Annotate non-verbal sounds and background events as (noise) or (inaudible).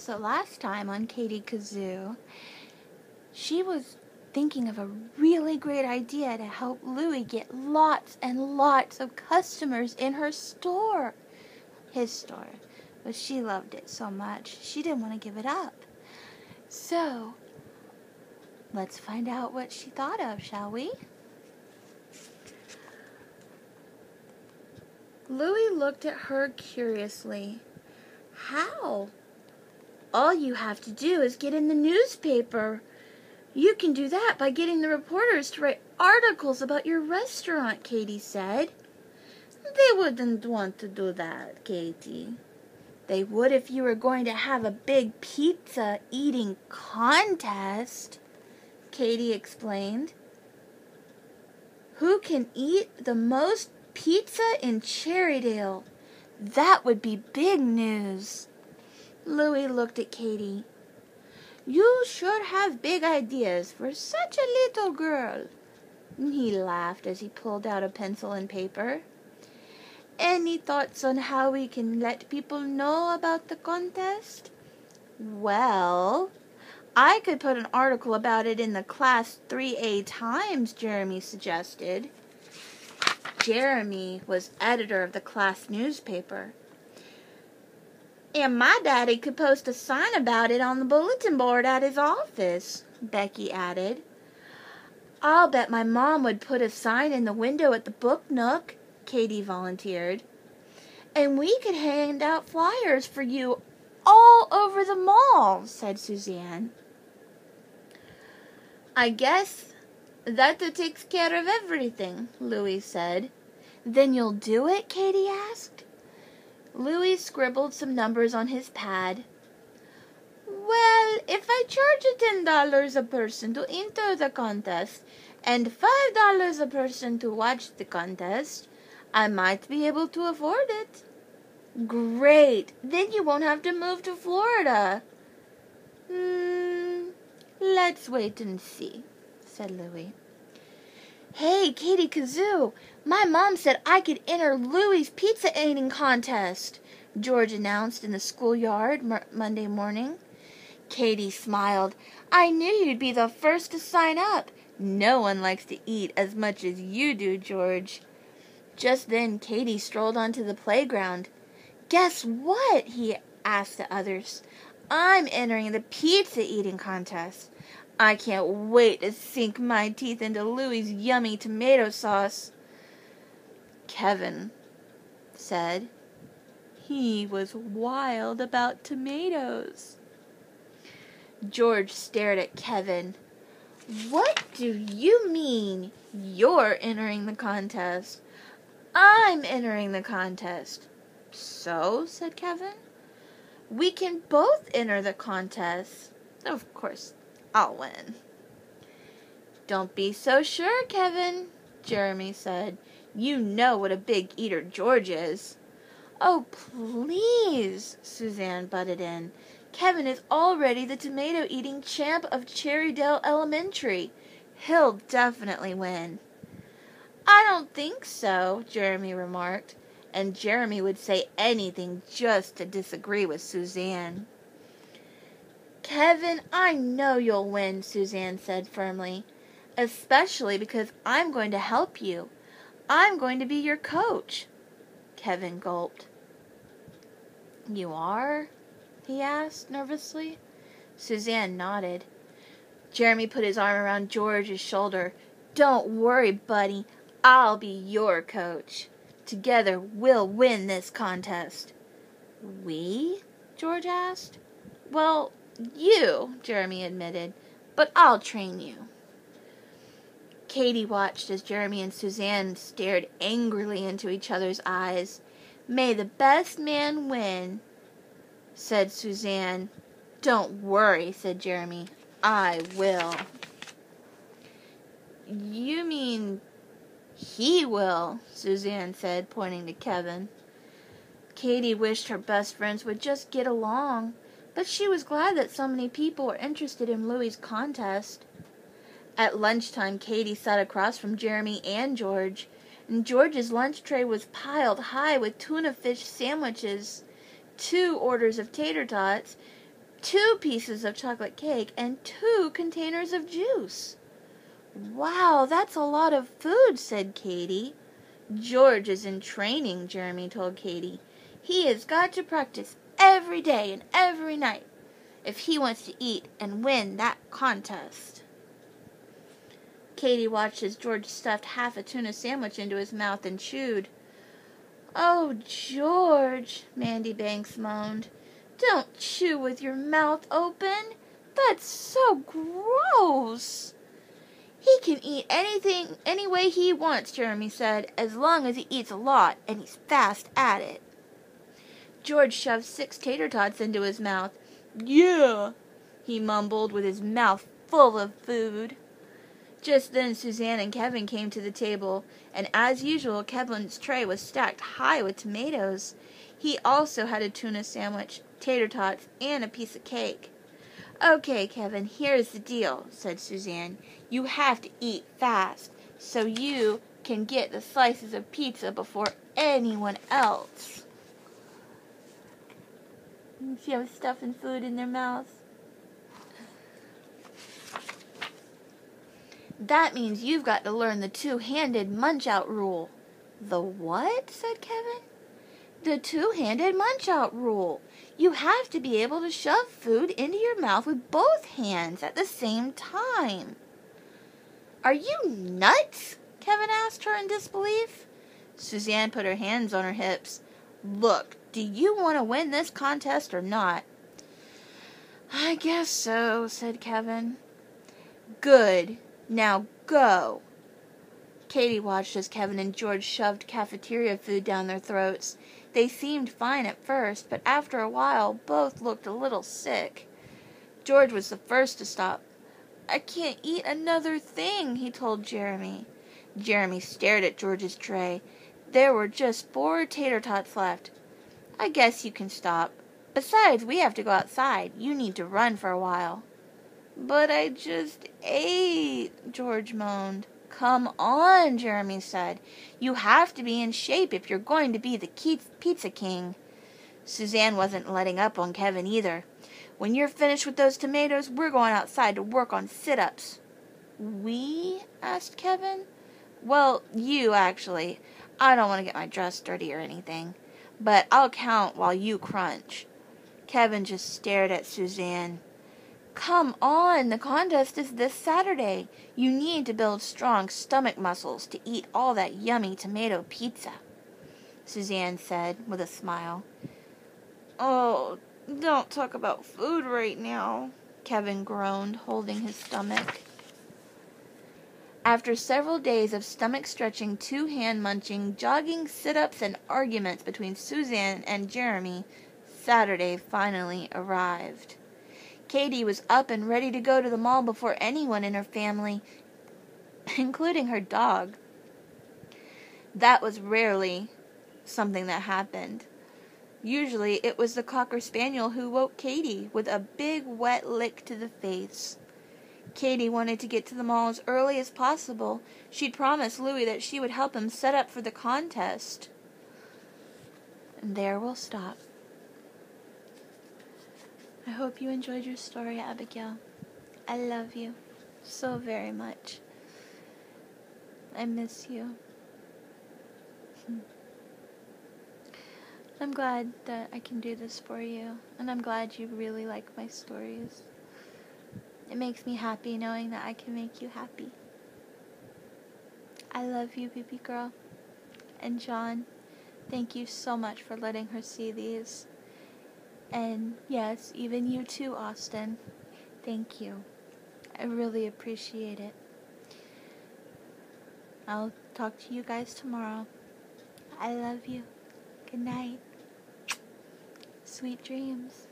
So last time on Katie Kazoo, she was thinking of a really great idea to help Louie get lots and lots of customers in her store. His store. But she loved it so much, she didn't want to give it up. So, let's find out what she thought of, shall we? Louie looked at her curiously. How? All you have to do is get in the newspaper. You can do that by getting the reporters to write articles about your restaurant, Katie said. They wouldn't want to do that, Katie. They would if you were going to have a big pizza eating contest, Katie explained. Who can eat the most pizza in Cherrydale? That would be big news. Louie looked at Katie. You sure have big ideas for such a little girl. He laughed as he pulled out a pencil and paper. Any thoughts on how we can let people know about the contest? Well, I could put an article about it in the Class 3A Times, Jeremy suggested. Jeremy was editor of the class newspaper. And my daddy could post a sign about it on the bulletin board at his office, Becky added. I'll bet my mom would put a sign in the window at the book nook, Katie volunteered. And we could hand out flyers for you all over the mall, said Suzanne. I guess that takes care of everything, Louie said. Then you'll do it? Katie asked. Louie scribbled some numbers on his pad. Well, if I charge ten dollars a person to enter the contest and five dollars a person to watch the contest, I might be able to afford it. Great! Then you won't have to move to Florida. Hmm, let's wait and see, said Louie. Hey, Katie Kazoo, my mom said I could enter Louie's pizza eating contest, George announced in the schoolyard Monday morning. Katie smiled. I knew you'd be the first to sign up. No one likes to eat as much as you do, George. Just then Katie strolled onto the playground. Guess what? he asked the others. I'm entering the pizza eating contest. I can't wait to sink my teeth into Louie's yummy tomato sauce. Kevin said he was wild about tomatoes. George stared at Kevin. What do you mean you're entering the contest? I'm entering the contest. So, said Kevin, we can both enter the contest. Of course, I'll win. Don't be so sure, Kevin, Jeremy said. You know what a big eater George is. Oh, please, Suzanne butted in. Kevin is already the tomato eating champ of Cherrydale Elementary. He'll definitely win. I don't think so, Jeremy remarked, and Jeremy would say anything just to disagree with Suzanne. Kevin, I know you'll win, Suzanne said firmly, especially because I'm going to help you. I'm going to be your coach. Kevin gulped. You are? he asked nervously. Suzanne nodded. Jeremy put his arm around George's shoulder. Don't worry, buddy. I'll be your coach. Together we'll win this contest. We? George asked. Well, you, Jeremy admitted, but I'll train you. Katie watched as Jeremy and Suzanne stared angrily into each other's eyes. May the best man win, said Suzanne. Don't worry, said Jeremy. I will. You mean he will, Suzanne said, pointing to Kevin. Katie wished her best friends would just get along. But she was glad that so many people were interested in Louie's contest. At lunchtime, Katie sat across from Jeremy and George, and George's lunch tray was piled high with tuna fish sandwiches, two orders of tater tots, two pieces of chocolate cake, and two containers of juice. Wow, that's a lot of food, said Katie. George is in training, Jeremy told Katie. He has got to practice every day and every night if he wants to eat and win that contest. Katie watched as George stuffed half a tuna sandwich into his mouth and chewed. Oh, George, Mandy Banks moaned. Don't chew with your mouth open. That's so gross. He can eat anything any way he wants, Jeremy said, as long as he eats a lot and he's fast at it. George shoved six tater tots into his mouth. Yeah, he mumbled with his mouth full of food. Just then Suzanne and Kevin came to the table, and as usual Kevin's tray was stacked high with tomatoes. He also had a tuna sandwich, tater tots, and a piece of cake. Okay, Kevin, here's the deal, said Suzanne. You have to eat fast so you can get the slices of pizza before anyone else. See them stuffing food in their mouths? That means you've got to learn the two-handed munch-out rule. The what? said Kevin. The two-handed munch-out rule. You have to be able to shove food into your mouth with both hands at the same time. Are you nuts? Kevin asked her in disbelief. Suzanne put her hands on her hips. Look, do you want to win this contest or not? I guess so, said Kevin. Good. Now go. Katie watched as Kevin and George shoved cafeteria food down their throats. They seemed fine at first, but after a while both looked a little sick. George was the first to stop. I can't eat another thing, he told Jeremy. Jeremy stared at George's tray. There were just four tater tots left. I guess you can stop. Besides, we have to go outside. You need to run for a while. But I just ate, George moaned. Come on, Jeremy said. You have to be in shape if you're going to be the pizza king. Suzanne wasn't letting up on Kevin either. When you're finished with those tomatoes, we're going outside to work on sit-ups. We? asked Kevin. Well, you, actually. I don't want to get my dress dirty or anything. But I'll count while you crunch. Kevin just stared at Suzanne. Come on, the contest is this Saturday. You need to build strong stomach muscles to eat all that yummy tomato pizza, Suzanne said with a smile. Oh, don't talk about food right now, Kevin groaned, holding his stomach. After several days of stomach stretching, two hand munching, jogging, sit ups, and arguments between Suzanne and Jeremy, Saturday finally arrived. Katie was up and ready to go to the mall before anyone in her family, (laughs) including her dog. That was rarely something that happened. Usually it was the Cocker Spaniel who woke Katie with a big wet lick to the face. Katie wanted to get to the mall as early as possible. She'd promised Louie that she would help him set up for the contest. And there we'll stop. I hope you enjoyed your story, Abigail. I love you so very much. I miss you. (laughs) I'm glad that I can do this for you, and I'm glad you really like my stories. It makes me happy knowing that I can make you happy. I love you, baby girl. And John, thank you so much for letting her see these. And yes, even you too, Austin. Thank you. I really appreciate it. I'll talk to you guys tomorrow. I love you. Good night. Sweet dreams.